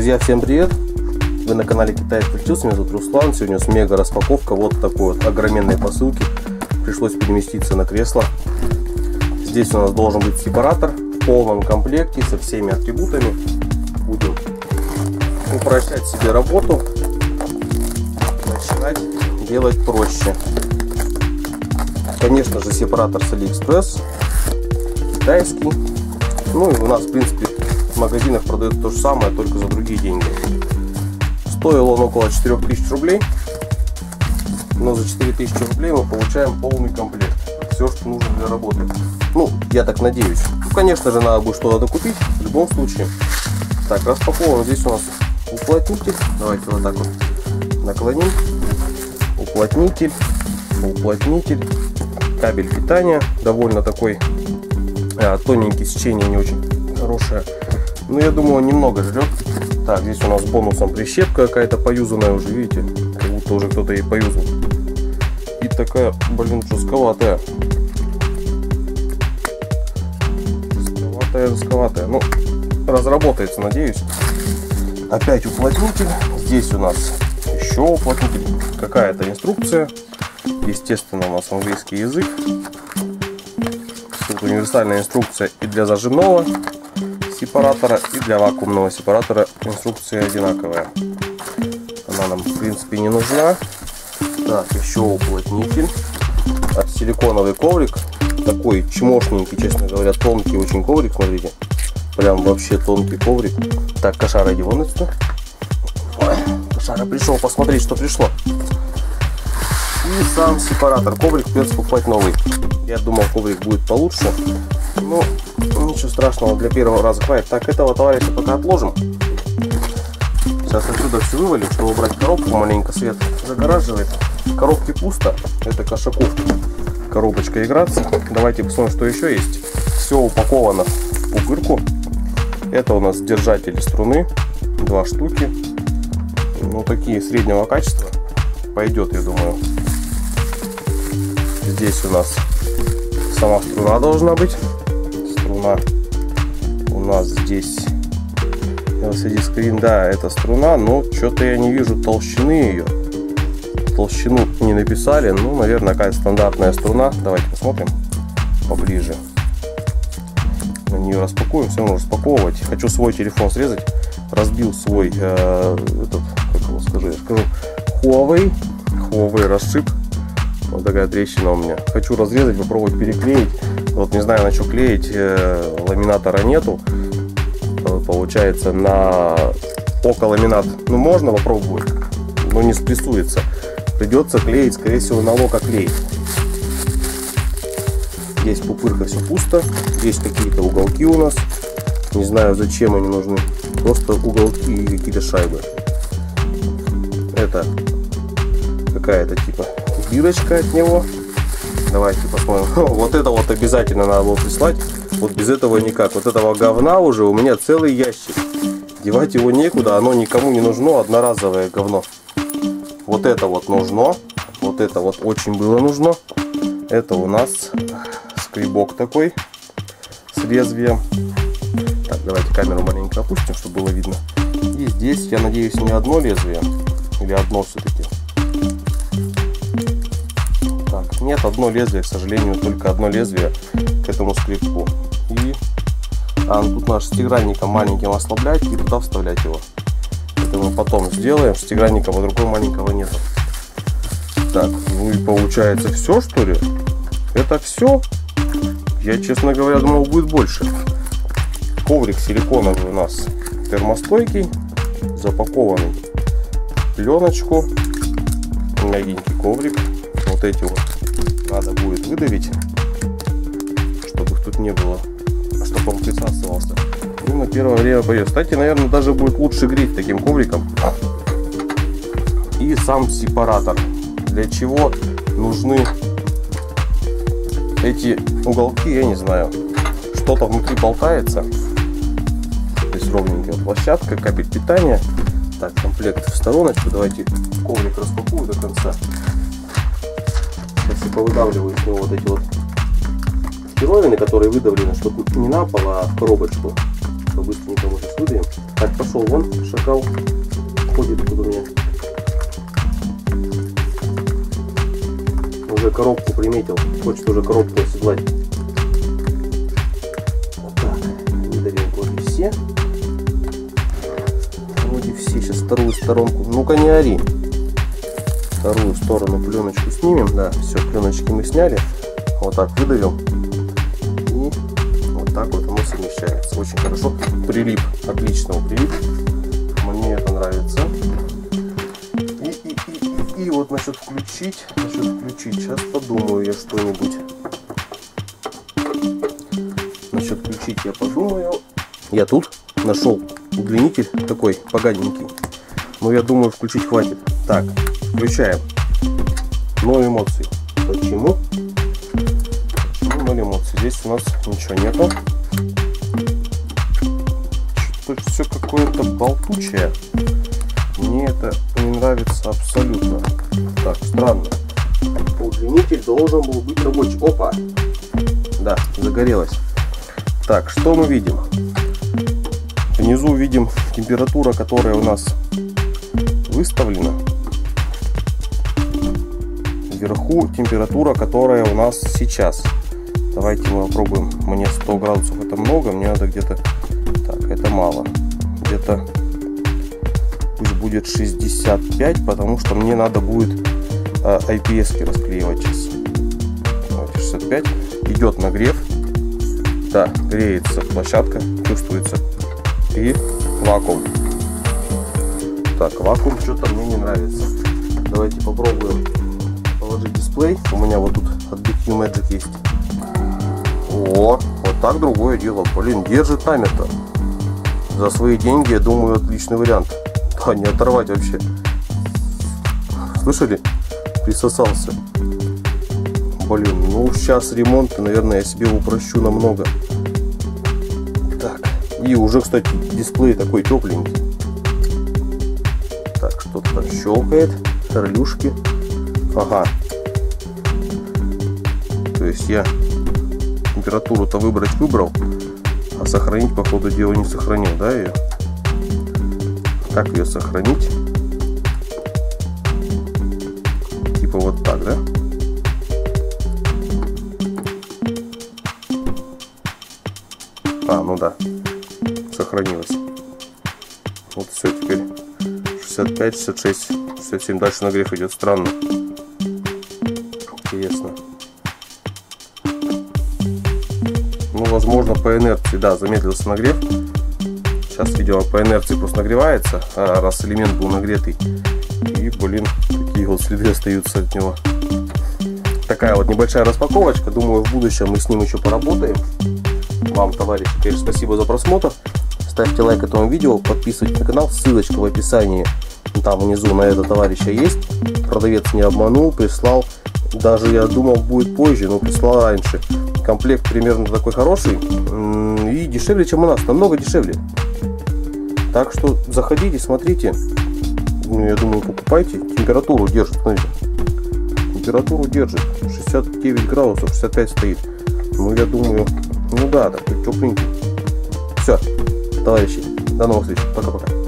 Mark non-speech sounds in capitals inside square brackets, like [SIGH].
Друзья, всем привет! Вы на канале Китай включился, меня зовут Руслан. Сегодня с мега распаковка вот такой вот огроменной посылки. Пришлось переместиться на кресло. Здесь у нас должен быть сепаратор в полном комплекте со всеми атрибутами. Будем упрощать себе работу, начинать делать проще. Конечно же сепаратор с Алиэкспресс, китайский. Ну и у нас в принципе магазинах продается то же самое, только за другие деньги. Стоил он около 4000 рублей, но за 4000 рублей мы получаем полный комплект. Все, что нужно для работы. Ну, я так надеюсь. Ну, конечно же, надо будет что-то докупить, в любом случае. Так, распакован. Здесь у нас уплотнитель. Давайте вот так вот наклоним. Уплотнитель, уплотнитель, кабель питания. Довольно такой а, тоненький, сечение не очень хорошее. Ну, я думаю, он немного жрет. Так, здесь у нас бонусом прищепка какая-то поюзанная уже, видите? Как будто уже кто-то и поюзал. И такая, блин, жестковатая. Жестковатая, жестковатая. Ну, разработается, надеюсь. Опять уплотнитель. Здесь у нас еще уплотнитель. Какая-то инструкция. Естественно, у нас английский язык. Тут универсальная инструкция и для зажимного сепаратора и для вакуумного сепаратора инструкция одинаковая. Она нам в принципе не нужна. Так, еще уплотнитель. Силиконовый коврик. Такой чмошненький, честно говоря, тонкий очень коврик, смотрите. Прям вообще тонкий коврик. Так, кошара иди вон отсюда. Кошара пришел посмотреть, что пришло. И сам сепаратор. Коврик придется покупать новый. Я думал, коврик будет получше. Но ничего страшного, для первого раза хватит. Так, этого товарища пока отложим. Сейчас отсюда все вывалим, чтобы убрать коробку. Маленько свет загораживает. В коробке пусто. Это Кошаков коробочка играться. Давайте посмотрим, что еще есть. Все упаковано в пупырку. Это у нас держатели струны. Два штуки. Ну, такие среднего качества. Пойдет, я думаю. Здесь у нас сама струна должна быть струна у нас здесь LCD скрин, да, это струна, но что-то я не вижу толщины ее. Толщину не написали, ну, наверное, какая стандартная струна. Давайте посмотрим поближе. На нее распакуем, все равно распаковывать. Хочу свой телефон срезать. Разбил свой, э, этот, как его скажу, я скажу, Huawei. Huawei расшиб. Вот такая трещина у меня. Хочу разрезать, попробовать переклеить. Вот не знаю, на что клеить, э, ламинатора нету. Э, получается, на околаминат, ну можно попробовать, но не спрессуется. Придется клеить, скорее всего, на лококлей. Здесь пупырка все пусто. Здесь какие-то уголки у нас. Не знаю, зачем они нужны. Просто уголки и какие-то шайбы. Это какая-то типа бирочка от него. Давайте посмотрим. [LAUGHS] Вот это вот обязательно надо было прислать. Вот без этого никак. Вот этого говна уже у меня целый ящик. Девать его некуда, оно никому не нужно, одноразовое говно. Вот это вот нужно. Вот это вот очень было нужно. Это у нас скребок такой с лезвием. Так, давайте камеру маленько опустим, чтобы было видно. И здесь, я надеюсь, не одно лезвие. Или одно все-таки. Нет, одно лезвие, к сожалению, только одно лезвие к этому скрипку. И а, тут наш шестигранником маленьким ослаблять и туда вставлять его. Это мы потом сделаем. Шестигранника под рукой маленького нет. Так, ну и получается все, что ли? Это все? Я, честно говоря, думал, будет больше. Коврик силиконовый у нас термостойкий, запакованный пленочку. Мягенький коврик. Вот эти вот надо будет выдавить, чтобы их тут не было, чтобы он присасывался. И на первое время пойдет. Кстати, наверное, даже будет лучше греть таким ковриком. И сам сепаратор. Для чего нужны эти уголки, я не знаю. Что-то внутри болтается. Здесь ровненькая площадка, капель питания. Так, комплект в стороночку. Давайте коврик распакую до конца повыдавливаю из него вот эти вот херовины, которые выдавлены, чтобы не на пол, а в коробочку. Быстренько мы сейчас выберем. Так, пошел вон, шакал. Ходит тут у меня. Уже коробку приметил. Хочет уже коробку оседлать. Вот так. Выдавил вроде все. Вроде все. Сейчас вторую сторонку. Ну-ка не ори. Вторую сторону пленочку снимем. Да, все, пленочки мы сняли. Вот так выдавил. И вот так вот оно совмещается. Очень хорошо. Прилип. Отлично прилип. Мне это нравится. И, и, и, и, и вот насчет включить. Насчет включить. Сейчас подумаю я что-нибудь. Насчет включить я подумаю. Я тут нашел удлинитель такой поганенький. Но я думаю включить хватит. Так, включаем. Но эмоции. Почему? Ноль эмоций. Здесь у нас ничего нету. Тут все какое-то болтучее. Мне это не нравится абсолютно. Так, странно. Удлинитель должен был быть рабочий. Опа! Да, загорелось. Так, что мы видим? Внизу видим температура, которая у нас выставлена. Вверху температура, которая у нас сейчас. Давайте мы попробуем. Мне 100 градусов это много, мне надо где-то... Так, это мало. Где-то пусть будет 65, потому что мне надо будет э, IPS расклеивать сейчас. Давайте 65. Идет нагрев. Да, греется площадка, чувствуется. И вакуум. Так, вакуум что-то мне не нравится. Давайте попробуем дисплей. У меня вот тут от BQ есть. О, вот так другое дело. Блин, держит таймер-то. За свои деньги, я думаю, отличный вариант. Да, не оторвать вообще. Слышали? Присосался. Блин, ну сейчас ремонт, наверное, я себе упрощу намного. Так, и уже, кстати, дисплей такой тепленький. Так, что-то там щелкает. Орлюшки. Ага. То есть я температуру-то выбрать выбрал, а сохранить, по ходу дела, не сохранил, да, ее? Как ее сохранить? Типа вот так, да? А, ну да, сохранилось. Вот все, теперь 65, 66, 67. Дальше нагрев идет странно. Возможно, по инерции, да, замедлился нагрев. Сейчас, видимо, по инерции просто нагревается, а раз элемент был нагретый. И, блин, такие вот следы остаются от него. Такая вот небольшая распаковочка. Думаю, в будущем мы с ним еще поработаем. Вам, товарищи, конечно, спасибо за просмотр. Ставьте лайк этому видео, подписывайтесь на канал, ссылочка в описании. Там внизу на это товарища есть. Продавец не обманул, прислал. Даже я думал будет позже, но прислал раньше. Комплект примерно такой хороший и дешевле, чем у нас, намного дешевле. Так что заходите, смотрите. Ну, я думаю, покупайте. Температуру держит, смотрите. Температуру держит. 69 градусов, 65 стоит. Ну, я думаю, ну да, такой тепленький. Все, товарищи, до новых встреч. Пока-пока.